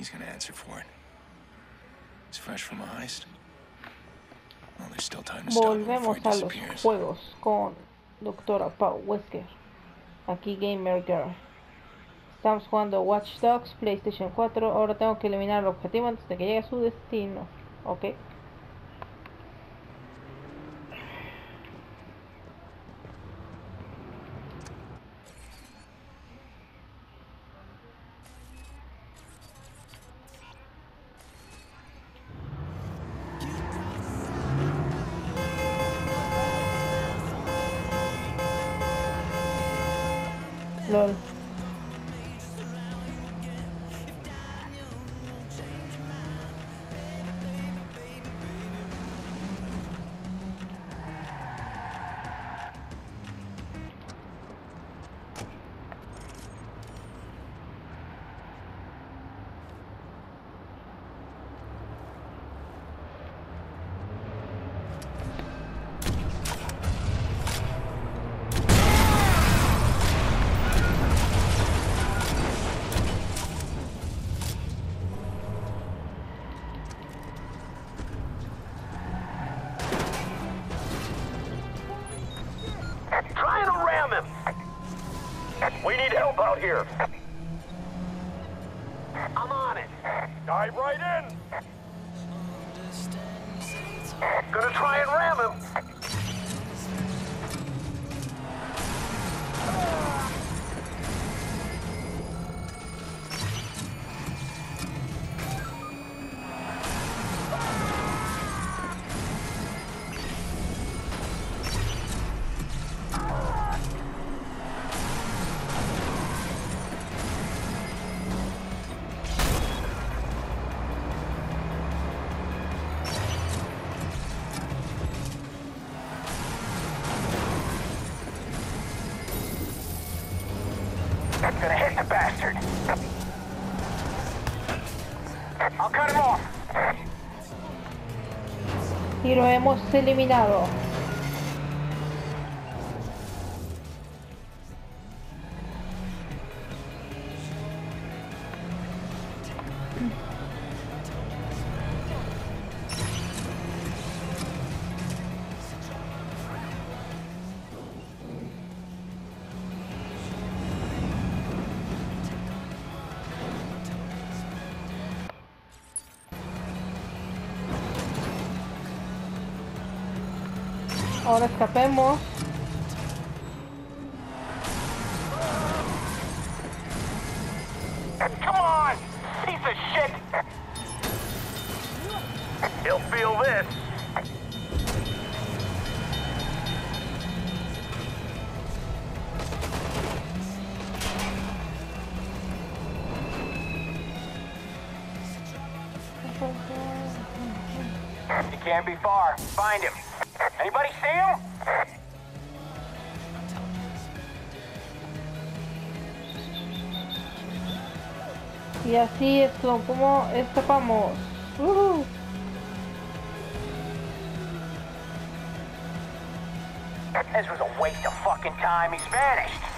He's gonna answer for it. He's fresh from a heist. Well, there's still time to stop Volvemos a los juegos con Doctora Pau Wesker. Aquí Gamer Girl. Estamos jugando Watch Dogs, PlayStation 4. Ahora tengo que eliminar el objetivo antes de que llegue a su destino. Ok. 了 here. I'm on it. Dive right in. Gonna try and Gonna hit the bastard. I'll cut him off. Y lo hemos eliminado. Ahora escapemos. Come on, piece of shit. He'll feel this. He can't be far. Find him. Anybody see him? Y así es como escapamos. Ujú. This was a waste of fucking time. He's vanished.